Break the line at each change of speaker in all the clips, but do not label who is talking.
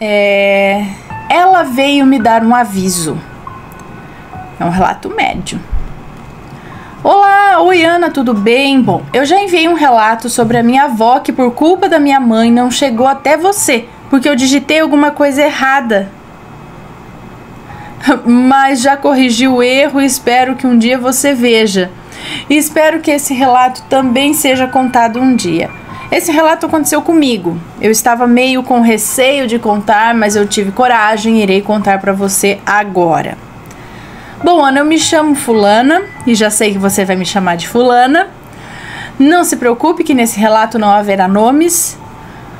É, ela veio me dar um aviso. É um relato médio. Olá, oi Ana, tudo bem? Bom, eu já enviei um relato sobre a minha avó que por culpa da minha mãe não chegou até você, porque eu digitei alguma coisa errada. Mas já corrigi o erro e espero que um dia você veja. E espero que esse relato também seja contado um dia. Esse relato aconteceu comigo. Eu estava meio com receio de contar, mas eu tive coragem e irei contar para você agora. Bom, Ana, eu me chamo Fulana e já sei que você vai me chamar de Fulana. Não se preocupe que nesse relato não haverá nomes.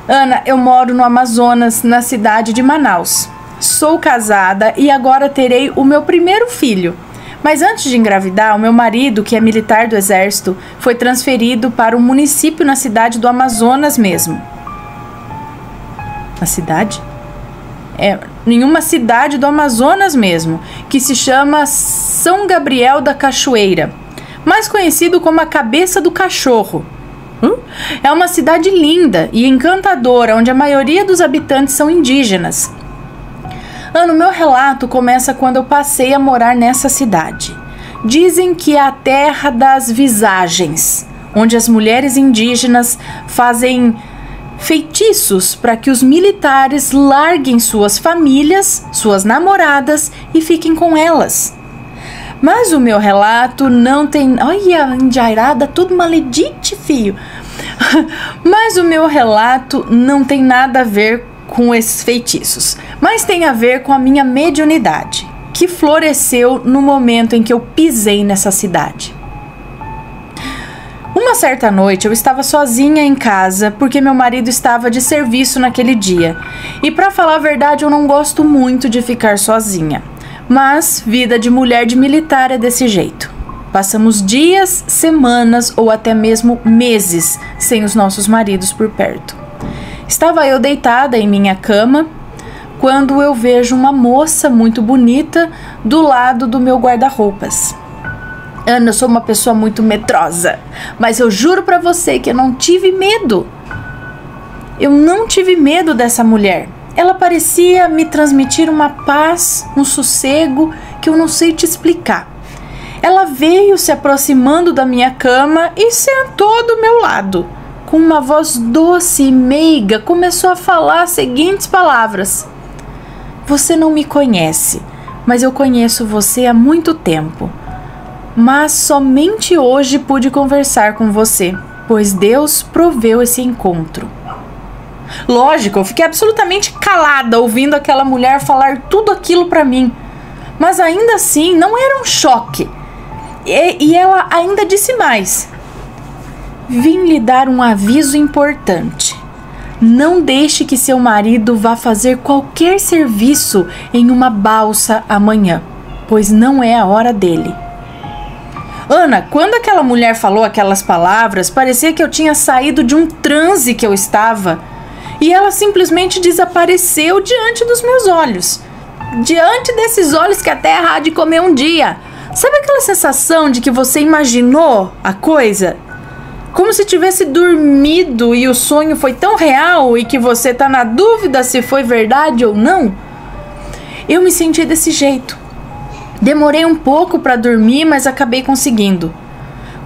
Ana, eu moro no Amazonas, na cidade de Manaus. Sou casada e agora terei o meu primeiro filho. Mas antes de engravidar, o meu marido, que é militar do exército, foi transferido para um município na cidade do Amazonas mesmo. Na cidade? é, em uma cidade do Amazonas mesmo, que se chama São Gabriel da Cachoeira, mais conhecido como a Cabeça do Cachorro. Hum? É uma cidade linda e encantadora, onde a maioria dos habitantes são indígenas. Ano, meu relato começa quando eu passei a morar nessa cidade. Dizem que é a terra das visagens, onde as mulheres indígenas fazem feitiços para que os militares larguem suas famílias, suas namoradas e fiquem com elas. Mas o meu relato não tem. Olha, Indiarada, tudo maledite, filho. Mas o meu relato não tem nada a ver com esses feitiços, mas tem a ver com a minha mediunidade, que floresceu no momento em que eu pisei nessa cidade. Uma certa noite eu estava sozinha em casa porque meu marido estava de serviço naquele dia. E para falar a verdade, eu não gosto muito de ficar sozinha. Mas vida de mulher de militar é desse jeito. Passamos dias, semanas ou até mesmo meses sem os nossos maridos por perto. Estava eu deitada em minha cama quando eu vejo uma moça muito bonita do lado do meu guarda-roupas. Ana, eu sou uma pessoa muito medrosa, mas eu juro para você que eu não tive medo. Eu não tive medo dessa mulher. Ela parecia me transmitir uma paz, um sossego que eu não sei te explicar. Ela veio se aproximando da minha cama e sentou do meu lado. Com uma voz doce e meiga, começou a falar as seguintes palavras: Você não me conhece, mas eu conheço você há muito tempo mas somente hoje pude conversar com você, pois Deus proveu esse encontro. Lógico, eu fiquei absolutamente calada ouvindo aquela mulher falar tudo aquilo para mim. Mas ainda assim, não era um choque. E, e ela ainda disse mais: Vim lhe dar um aviso importante. Não deixe que seu marido vá fazer qualquer serviço em uma balsa amanhã, pois não é a hora dele. Ana, quando aquela mulher falou aquelas palavras, parecia que eu tinha saído de um transe que eu estava. E ela simplesmente desapareceu diante dos meus olhos. Diante desses olhos que a terra há de comer um dia. Sabe aquela sensação de que você imaginou a coisa? Como se tivesse dormido e o sonho foi tão real e que você tá na dúvida se foi verdade ou não? Eu me senti desse jeito. Demorei um pouco para dormir, mas acabei conseguindo.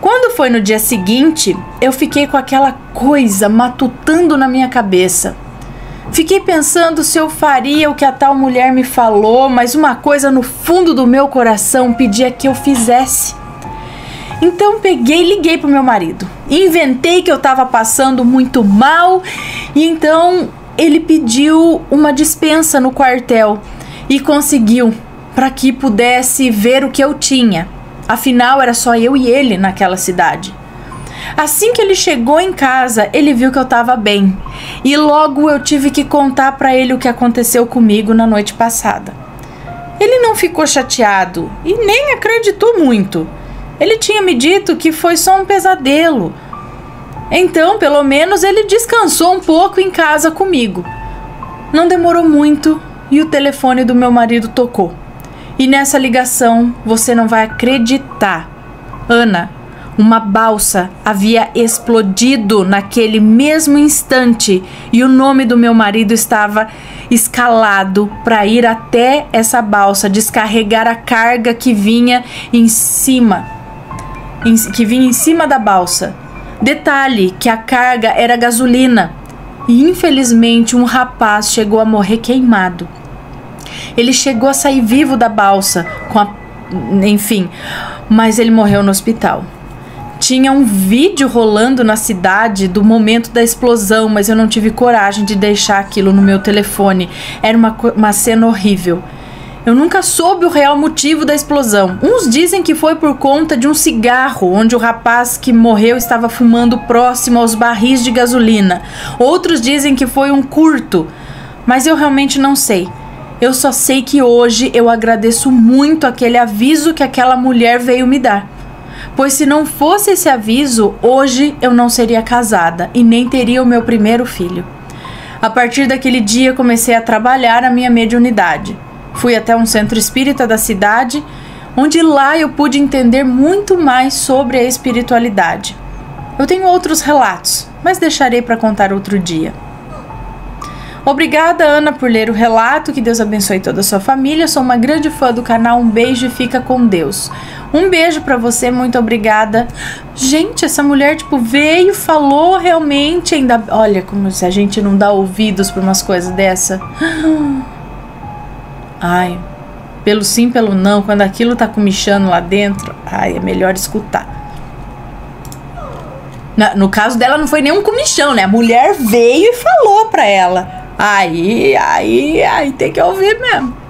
Quando foi no dia seguinte, eu fiquei com aquela coisa matutando na minha cabeça. Fiquei pensando se eu faria o que a tal mulher me falou, mas uma coisa no fundo do meu coração pedia que eu fizesse. Então peguei liguei pro meu marido. Inventei que eu estava passando muito mal e então ele pediu uma dispensa no quartel e conseguiu para que pudesse ver o que eu tinha. Afinal, era só eu e ele naquela cidade. Assim que ele chegou em casa, ele viu que eu estava bem, e logo eu tive que contar para ele o que aconteceu comigo na noite passada. Ele não ficou chateado e nem acreditou muito. Ele tinha me dito que foi só um pesadelo. Então, pelo menos, ele descansou um pouco em casa comigo. Não demorou muito e o telefone do meu marido tocou. E nessa ligação você não vai acreditar. Ana, Uma balsa havia explodido naquele mesmo instante e o nome do meu marido estava escalado para ir até essa balsa descarregar a carga que vinha em cima, que vinha em cima da balsa. Detalhe que a carga era gasolina e infelizmente um rapaz chegou a morrer queimado. Ele chegou a sair vivo da balsa com a enfim, mas ele morreu no hospital. Tinha um vídeo rolando na cidade do momento da explosão, mas eu não tive coragem de deixar aquilo no meu telefone. Era uma, uma cena horrível. Eu nunca soube o real motivo da explosão. Uns dizem que foi por conta de um cigarro, onde o rapaz que morreu estava fumando próximo aos barris de gasolina. Outros dizem que foi um curto, mas eu realmente não sei. Eu só sei que hoje eu agradeço muito aquele aviso que aquela mulher veio me dar pois se não fosse esse aviso, hoje eu não seria casada e nem teria o meu primeiro filho. A partir daquele dia comecei a trabalhar a minha mediunidade. Fui até um centro espírita da cidade, onde lá eu pude entender muito mais sobre a espiritualidade. Eu tenho outros relatos, mas deixarei para contar outro dia. Obrigada, Ana, por ler o relato. Que Deus abençoe toda a sua família. Sou uma grande fã do canal. Um beijo e fica com Deus. Um beijo para você, muito obrigada. Gente, essa mulher, tipo, veio, falou realmente, ainda. Olha, como se a gente não dá ouvidos pra umas coisas dessa. Ai, pelo sim, pelo não, quando aquilo tá comichando lá dentro, ai, é melhor escutar. Na, no caso dela, não foi nenhum comichão, né? A mulher veio e falou pra ela. Aí, aí, aí tem que ouvir mesmo.